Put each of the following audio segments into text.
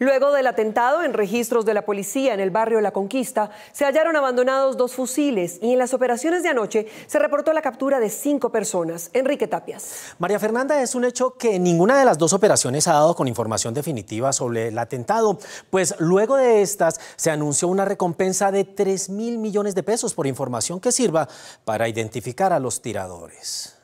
Luego del atentado en registros de la policía en el barrio La Conquista, se hallaron abandonados dos fusiles y en las operaciones de anoche se reportó la captura de cinco personas. Enrique Tapias. María Fernanda, es un hecho que ninguna de las dos operaciones ha dado con información definitiva sobre el atentado, pues luego de estas se anunció una recompensa de 3 mil millones de pesos por información que sirva para identificar a los tiradores.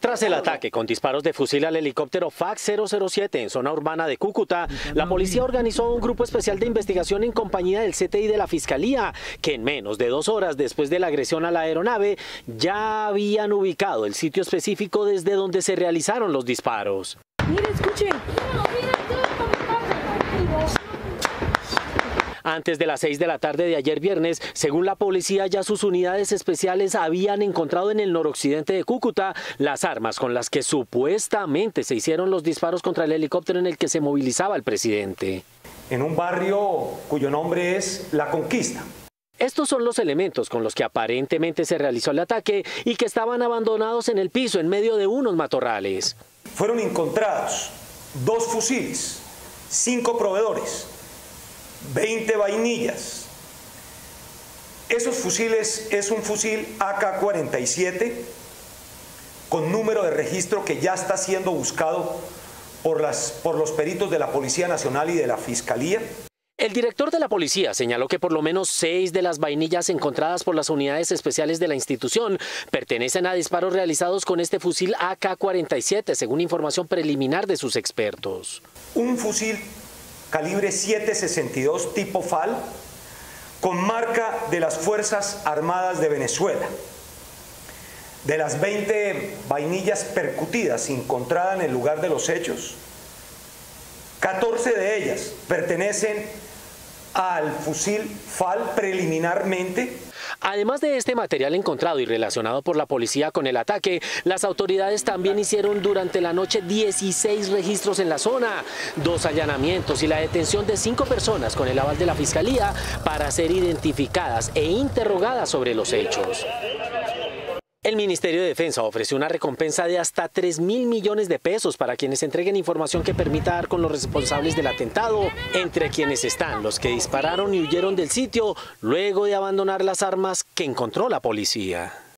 Tras el ataque con disparos de fusil al helicóptero FAX 007 en zona urbana de Cúcuta, la policía organizó un grupo especial de investigación en compañía del CTI de la Fiscalía, que en menos de dos horas después de la agresión a la aeronave ya habían ubicado el sitio específico desde donde se realizaron los disparos. Escuchen. Antes de las 6 de la tarde de ayer viernes, según la policía, ya sus unidades especiales habían encontrado en el noroccidente de Cúcuta las armas con las que supuestamente se hicieron los disparos contra el helicóptero en el que se movilizaba el presidente. En un barrio cuyo nombre es La Conquista. Estos son los elementos con los que aparentemente se realizó el ataque y que estaban abandonados en el piso en medio de unos matorrales. Fueron encontrados dos fusiles, cinco proveedores, 20 vainillas. Esos fusiles es un fusil AK-47 con número de registro que ya está siendo buscado por, las, por los peritos de la Policía Nacional y de la Fiscalía. El director de la policía señaló que por lo menos seis de las vainillas encontradas por las unidades especiales de la institución pertenecen a disparos realizados con este fusil AK-47, según información preliminar de sus expertos. Un fusil calibre 7.62 tipo FAL, con marca de las Fuerzas Armadas de Venezuela. De las 20 vainillas percutidas encontradas en el lugar de los hechos, 14 de ellas pertenecen al fusil FAL preliminarmente Además de este material encontrado y relacionado por la policía con el ataque, las autoridades también hicieron durante la noche 16 registros en la zona, dos allanamientos y la detención de cinco personas con el aval de la Fiscalía para ser identificadas e interrogadas sobre los hechos. El Ministerio de Defensa ofreció una recompensa de hasta 3 mil millones de pesos para quienes entreguen información que permita dar con los responsables del atentado, entre quienes están los que dispararon y huyeron del sitio luego de abandonar las armas que encontró la policía.